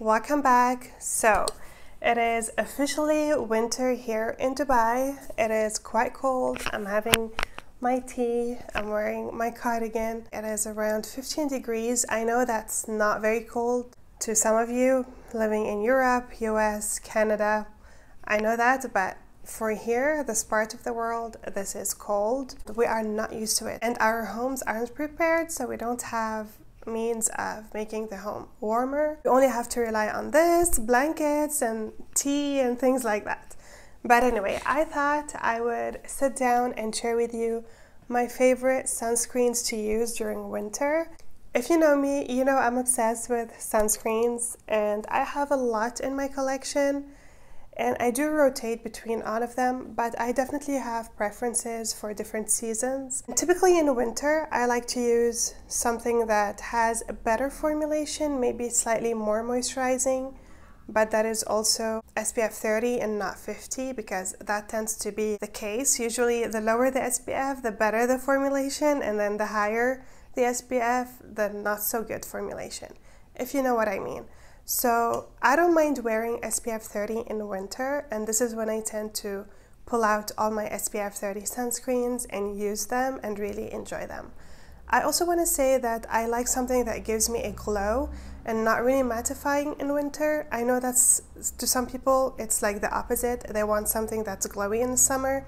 Welcome back. So, it is officially winter here in Dubai. It is quite cold. I'm having my tea. I'm wearing my cardigan. It is around 15 degrees. I know that's not very cold to some of you living in Europe, US, Canada. I know that, but for here, this part of the world, this is cold. We are not used to it. And our homes aren't prepared, so we don't have means of making the home warmer. You only have to rely on this, blankets and tea and things like that. But anyway, I thought I would sit down and share with you my favorite sunscreens to use during winter. If you know me, you know I'm obsessed with sunscreens and I have a lot in my collection and I do rotate between all of them, but I definitely have preferences for different seasons. Typically in winter, I like to use something that has a better formulation, maybe slightly more moisturizing, but that is also SPF 30 and not 50 because that tends to be the case. Usually the lower the SPF, the better the formulation, and then the higher the SPF, the not so good formulation, if you know what I mean. So I don't mind wearing SPF 30 in the winter and this is when I tend to pull out all my SPF 30 sunscreens and use them and really enjoy them. I also want to say that I like something that gives me a glow and not really mattifying in winter. I know that's to some people it's like the opposite. They want something that's glowy in the summer.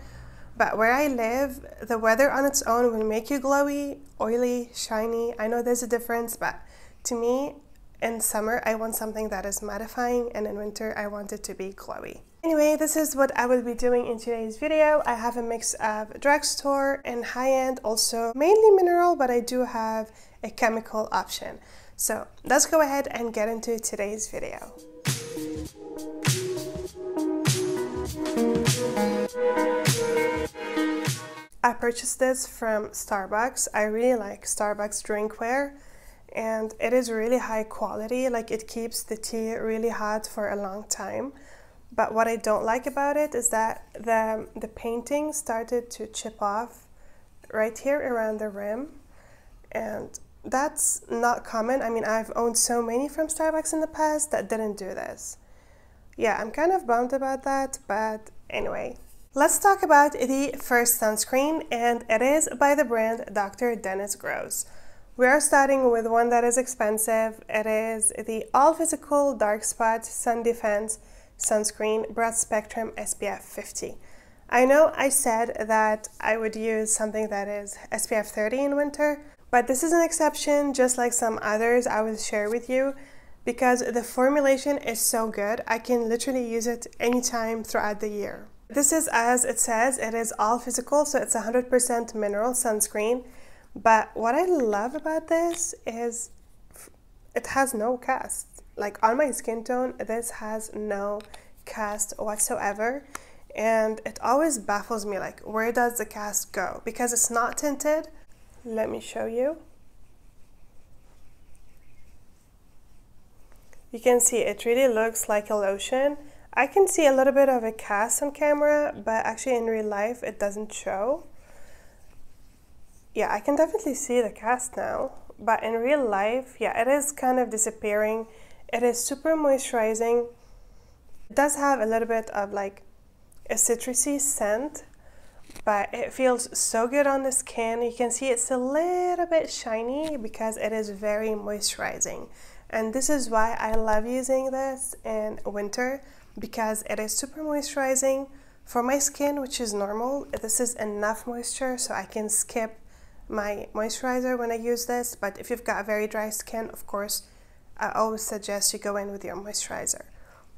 But where I live, the weather on its own will make you glowy, oily, shiny. I know there's a difference, but to me, in summer, I want something that is mattifying, and in winter, I want it to be glowy. Anyway, this is what I will be doing in today's video. I have a mix of drugstore and high-end, also mainly mineral, but I do have a chemical option. So let's go ahead and get into today's video. I purchased this from Starbucks. I really like Starbucks drinkware and it is really high quality like it keeps the tea really hot for a long time but what I don't like about it is that the the painting started to chip off right here around the rim and that's not common I mean I've owned so many from Starbucks in the past that didn't do this yeah I'm kind of bummed about that but anyway Let's talk about the first sunscreen, and it is by the brand Dr. Dennis Gross. We are starting with one that is expensive. It is the All Physical Dark Spot Sun Defense Sunscreen Broad Spectrum SPF 50. I know I said that I would use something that is SPF 30 in winter, but this is an exception just like some others I will share with you because the formulation is so good. I can literally use it anytime throughout the year. This is as it says, it is all physical, so it's 100% mineral sunscreen. But what I love about this is it has no cast. Like on my skin tone, this has no cast whatsoever. And it always baffles me, like, where does the cast go? Because it's not tinted. Let me show you. You can see it really looks like a lotion. I can see a little bit of a cast on camera, but actually in real life it doesn't show yeah, I can definitely see the cast now. But in real life, yeah, it is kind of disappearing. It is super moisturizing. It does have a little bit of like a citrusy scent, but it feels so good on the skin. You can see it's a little bit shiny because it is very moisturizing. And this is why I love using this in winter because it is super moisturizing. For my skin, which is normal, this is enough moisture so I can skip my moisturizer when I use this, but if you've got a very dry skin, of course, I always suggest you go in with your moisturizer.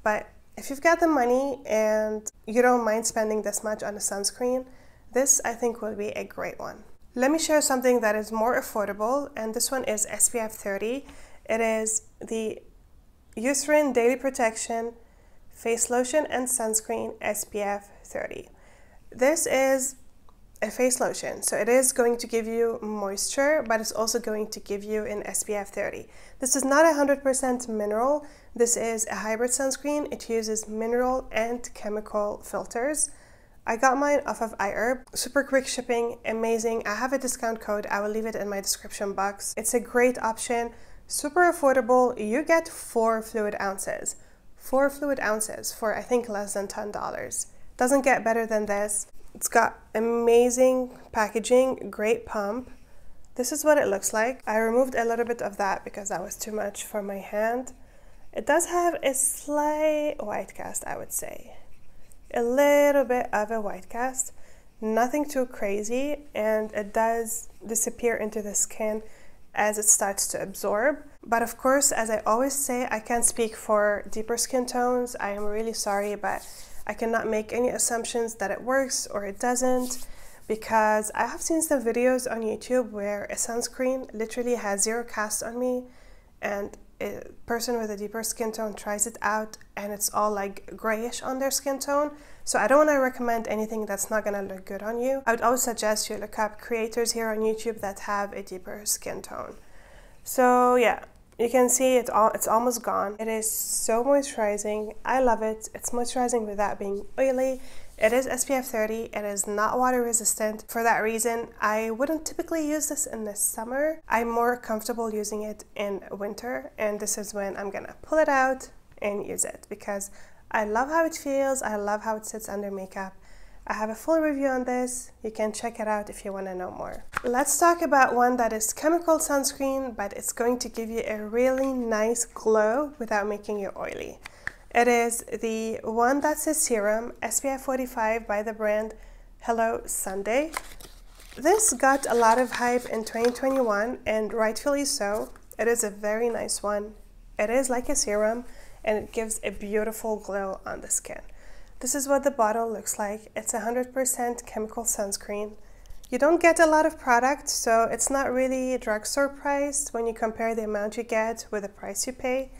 But if you've got the money and you don't mind spending this much on a sunscreen, this I think will be a great one. Let me share something that is more affordable, and this one is SPF 30. It is the Eucerin Daily Protection Face Lotion and Sunscreen SPF 30. This is a face lotion. So it is going to give you moisture, but it's also going to give you an SPF 30. This is not 100% mineral. This is a hybrid sunscreen. It uses mineral and chemical filters. I got mine off of iHerb. Super quick shipping, amazing. I have a discount code. I will leave it in my description box. It's a great option Super affordable. You get four fluid ounces. Four fluid ounces for I think less than $10. Doesn't get better than this. It's got amazing packaging, great pump. This is what it looks like. I removed a little bit of that because that was too much for my hand. It does have a slight white cast, I would say. A little bit of a white cast, nothing too crazy, and it does disappear into the skin as it starts to absorb. But of course, as I always say, I can't speak for deeper skin tones. I am really sorry, but I cannot make any assumptions that it works or it doesn't because I have seen some videos on YouTube where a sunscreen literally has zero cast on me and a person with a deeper skin tone tries it out and it's all like grayish on their skin tone. So I don't want to recommend anything that's not going to look good on you. I would always suggest you look up creators here on YouTube that have a deeper skin tone. So yeah, you can see it all, it's almost gone. It is so moisturizing. I love it. It's moisturizing without being oily. It is SPF 30. It is not water resistant. For that reason, I wouldn't typically use this in the summer. I'm more comfortable using it in winter, and this is when I'm gonna pull it out and use it because I love how it feels. I love how it sits under makeup. I have a full review on this. You can check it out if you want to know more. Let's talk about one that is chemical sunscreen, but it's going to give you a really nice glow without making you oily. It is the one that's a serum, SPF 45 by the brand Hello Sunday. This got a lot of hype in 2021 and rightfully so. It is a very nice one. It is like a serum and it gives a beautiful glow on the skin. This is what the bottle looks like. It's 100% chemical sunscreen. You don't get a lot of product, so it's not really a drugstore priced when you compare the amount you get with the price you pay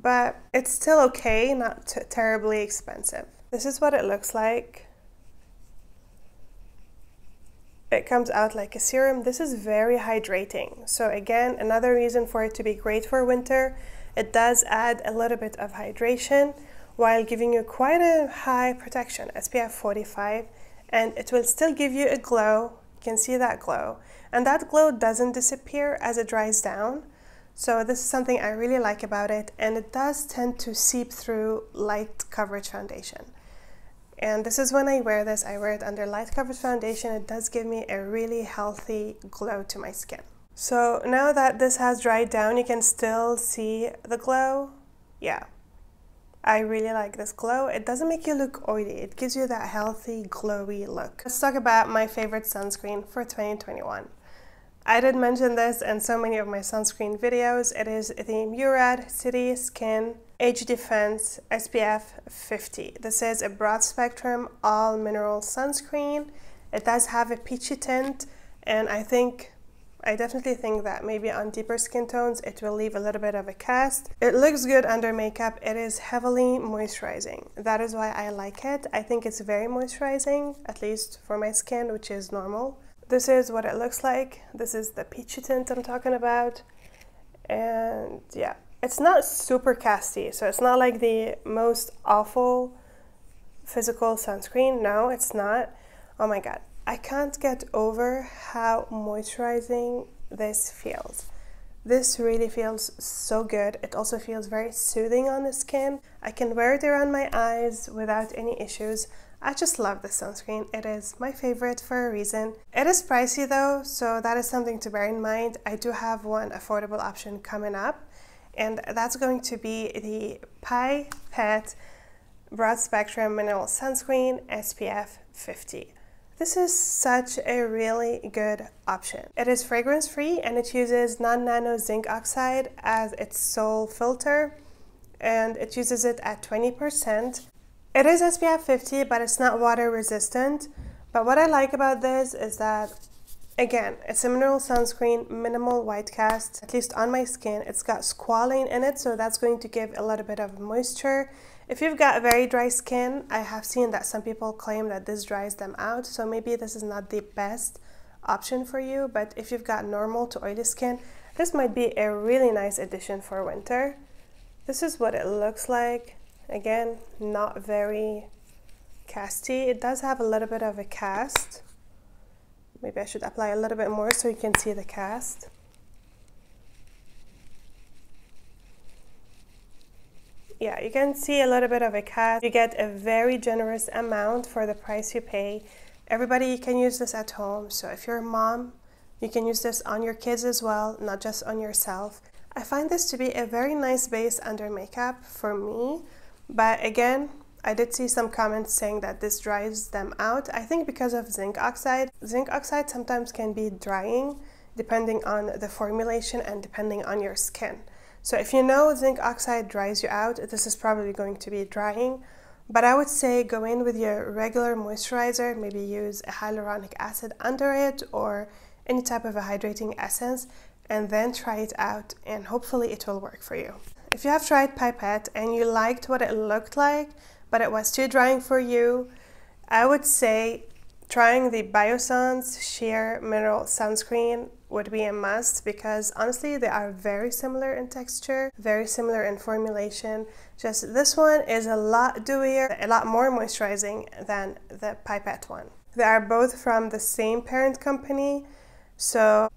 but it's still okay, not terribly expensive. This is what it looks like. It comes out like a serum. This is very hydrating. So again, another reason for it to be great for winter. It does add a little bit of hydration while giving you quite a high protection, SPF 45, and it will still give you a glow. You can see that glow. And that glow doesn't disappear as it dries down. So this is something I really like about it and it does tend to seep through light coverage foundation. And this is when I wear this, I wear it under light coverage foundation. It does give me a really healthy glow to my skin. So now that this has dried down, you can still see the glow. Yeah, I really like this glow. It doesn't make you look oily. It gives you that healthy, glowy look. Let's talk about my favorite sunscreen for 2021. I did mention this in so many of my sunscreen videos. It is the Murad City Skin Age Defense SPF 50. This is a broad spectrum all mineral sunscreen. It does have a peachy tint and I think I definitely think that maybe on deeper skin tones it will leave a little bit of a cast. It looks good under makeup. It is heavily moisturizing. That is why I like it. I think it's very moisturizing, at least for my skin, which is normal. This is what it looks like. This is the peachy tint I'm talking about. And yeah, it's not super casty, so it's not like the most awful physical sunscreen. No, it's not. Oh my god, I can't get over how moisturizing this feels. This really feels so good. It also feels very soothing on the skin. I can wear it around my eyes without any issues. I just love this sunscreen. It is my favorite for a reason. It is pricey though, so that is something to bear in mind. I do have one affordable option coming up, and that's going to be the Pai Pet Broad Spectrum Mineral Sunscreen SPF 50. This is such a really good option. It is fragrance free and it uses non-nano zinc oxide as its sole filter and it uses it at 20%. It is SPF 50, but it's not water resistant. But what I like about this is that, again, it's a mineral sunscreen, minimal white cast, at least on my skin. It's got squalane in it, so that's going to give a little bit of moisture. If you've got very dry skin, I have seen that some people claim that this dries them out, so maybe this is not the best option for you, but if you've got normal to oily skin, this might be a really nice addition for winter. This is what it looks like. Again, not very casty. It does have a little bit of a cast. Maybe I should apply a little bit more so you can see the cast. Yeah, you can see a little bit of a cast. You get a very generous amount for the price you pay. Everybody can use this at home. So if you're a mom, you can use this on your kids as well, not just on yourself. I find this to be a very nice base under makeup for me, but again, I did see some comments saying that this dries them out. I think because of zinc oxide. Zinc oxide sometimes can be drying depending on the formulation and depending on your skin. So if you know zinc oxide dries you out, this is probably going to be drying. But I would say go in with your regular moisturizer, maybe use a hyaluronic acid under it or any type of a hydrating essence and then try it out and hopefully it will work for you. If you have tried Pipette and you liked what it looked like, but it was too drying for you, I would say trying the Biossance Sheer Mineral Sunscreen would be a must because honestly they are very similar in texture, very similar in formulation. Just this one is a lot dewier, a lot more moisturizing than the Pipette one. They are both from the same parent company, so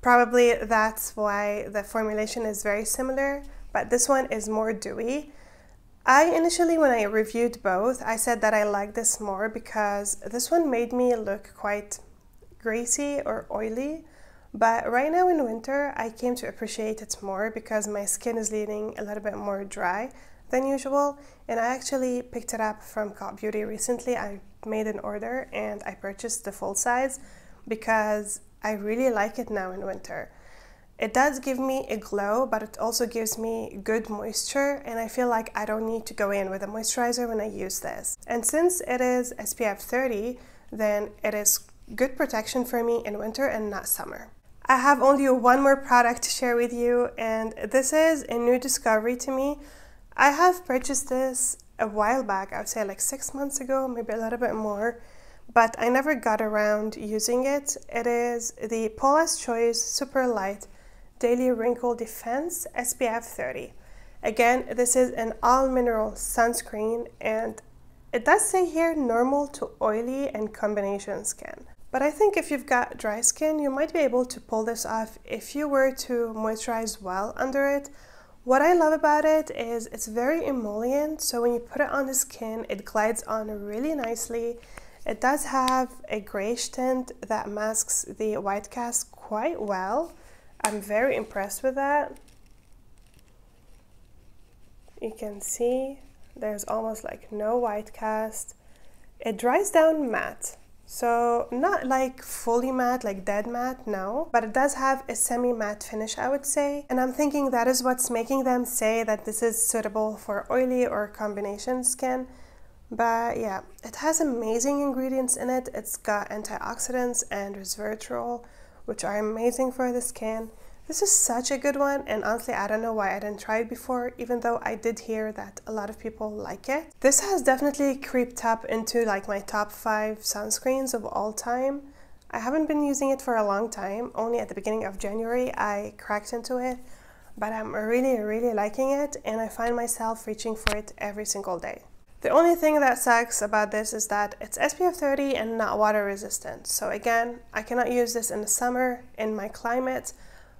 probably that's why the formulation is very similar, but this one is more dewy. I initially, when I reviewed both, I said that I like this more because this one made me look quite greasy or oily. But right now in winter, I came to appreciate it more because my skin is leaning a little bit more dry than usual. And I actually picked it up from Cult Beauty recently. I made an order and I purchased the full size because I really like it now in winter. It does give me a glow, but it also gives me good moisture and I feel like I don't need to go in with a moisturizer when I use this. And since it is SPF 30, then it is good protection for me in winter and not summer. I have only one more product to share with you and this is a new discovery to me. I have purchased this a while back, I would say like six months ago, maybe a little bit more, but I never got around using it. It is the Paula's Choice Super Light Daily Wrinkle Defense SPF 30. Again, this is an all mineral sunscreen and it does say here normal to oily and combination skin. But I think if you've got dry skin, you might be able to pull this off if you were to moisturize well under it. What I love about it is it's very emollient, so when you put it on the skin, it glides on really nicely. It does have a grayish tint that masks the white cast quite well. I'm very impressed with that. You can see there's almost like no white cast. It dries down matte. So not like fully matte, like dead matte, no, but it does have a semi-matte finish, I would say. And I'm thinking that is what's making them say that this is suitable for oily or combination skin. But yeah, it has amazing ingredients in it. It's got antioxidants and resveratrol, which are amazing for the skin. This is such a good one and honestly I don't know why I didn't try it before even though I did hear that a lot of people like it. This has definitely creeped up into like my top 5 sunscreens of all time. I haven't been using it for a long time, only at the beginning of January I cracked into it but I'm really really liking it and I find myself reaching for it every single day. The only thing that sucks about this is that it's SPF 30 and not water resistant. So again, I cannot use this in the summer in my climate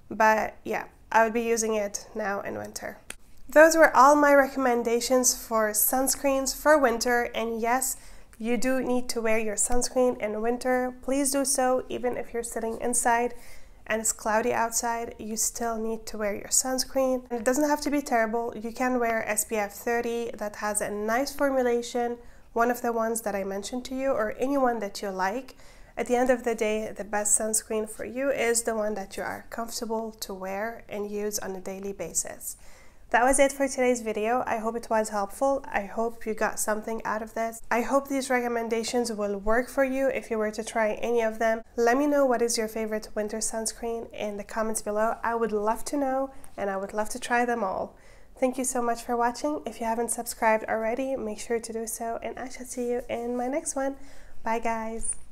but yeah, I would be using it now in winter. Those were all my recommendations for sunscreens for winter and yes, you do need to wear your sunscreen in winter. Please do so even if you're sitting inside and it's cloudy outside, you still need to wear your sunscreen. And it doesn't have to be terrible. You can wear SPF 30 that has a nice formulation, one of the ones that I mentioned to you or anyone that you like. At the end of the day, the best sunscreen for you is the one that you are comfortable to wear and use on a daily basis. That was it for today's video. I hope it was helpful. I hope you got something out of this. I hope these recommendations will work for you if you were to try any of them. Let me know what is your favorite winter sunscreen in the comments below. I would love to know and I would love to try them all. Thank you so much for watching. If you haven't subscribed already, make sure to do so and I shall see you in my next one. Bye guys.